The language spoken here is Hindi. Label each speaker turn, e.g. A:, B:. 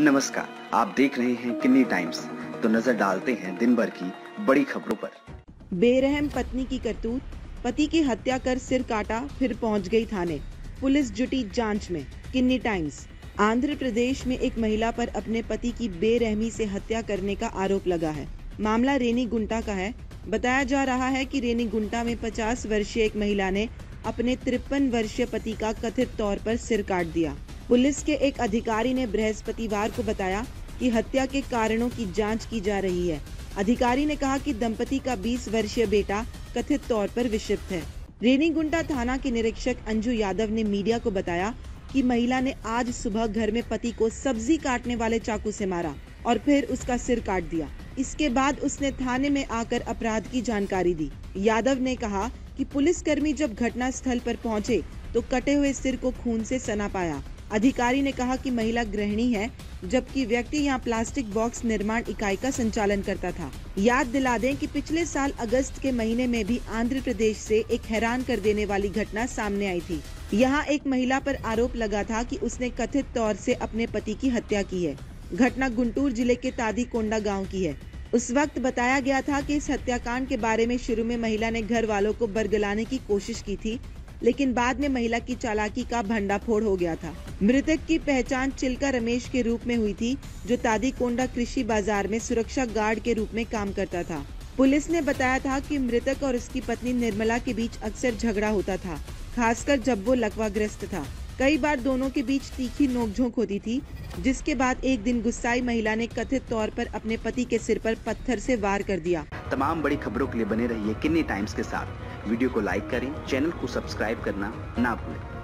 A: नमस्कार। आप देख रहे हैं किन्नी टाइम्स। तो नज़र डालते हैं दिन भर की बड़ी खबरों पर।
B: बेरहम पत्नी की करतूत। पति की हत्या कर सिर काटा, फिर पहुँच गई थाने। पुलिस जुटी जाँच में। किन्नी टाइम्स। आंध्र प्रदेश में एक महिला पर अपने पति की बेरहमी से हत्या करने का आरोप लगा है। मामला रेनी गुंटा का है। बताया जा रहा है कि रेनी गुंटा में 50 वर्षीय एक महिला ने अपने तिरपन वर्षीय पति का कथित तौर पर सिर काट दिया। पुलिस के एक अधिकारी ने बृहस्पतिवार को बताया कि हत्या के कारणों की जाँच की जा रही है। अधिकारी ने कहा कि दंपति का 20 वर्षीय बेटा कथित तौर पर विक्षिप्त है। रेनीगुंटा थाना के निरीक्षक अंजू यादव ने मीडिया को बताया कि महिला ने आज सुबह घर में पति को सब्ज़ी काटने वाले चाकू से मारा और फिर उसका सिर काट दिया। इसके बाद उसने थाने में आकर अपराध की जानकारी दी। यादव ने कहा कि पुलिसकर्मी जब घटना स्थल पर पहुँचे तो कटे हुए सिर को खून से सना पाया। अधिकारी ने कहा कि महिला गृहिणी है, जबकि व्यक्ति यहाँ प्लास्टिक बॉक्स निर्माण इकाई का संचालन करता था। याद दिला दें कि पिछले साल अगस्त के महीने में भी आंध्र प्रदेश से एक हैरान कर देने वाली घटना सामने आई थी। यहाँ एक महिला पर आरोप लगा था कि उसने कथित तौर से अपने पति की हत्या की है। घटना गुंटूर ज़िले के तादी कोंडा गाँव की है। उस वक्त बताया गया था कि इस हत्याकांड के बारे में शुरू में महिला ने घर वालों को बरगलाने की कोशिश की थी लेकिन बाद में महिला की चालाकी का भंडाफोड़ हो गया था। मृतक की पहचान चिल्का रमेश के रूप में हुई थी, जो तादी कोंडा कृषि बाज़ार में सुरक्षा गार्ड के रूप में काम करता था। पुलिस ने बताया था कि मृतक और उसकी पत्नी निर्मला के बीच अक्सर झगड़ा होता था, खासकर जब वो लकवाग्रस्त था। कई बार दोनों के बीच तीखी नोकझोंक होती थी, जिसके बाद एक दिन गुस्साई महिला ने कथित तौर पर अपने पति के सिर पर पत्थर से वार कर दिया।
A: तमाम बड़ी खबरों के लिए बने रहिए किन्नी टाइम्स के साथ। वीडियो को लाइक करें, चैनल को सब्सक्राइब करना ना भूलें।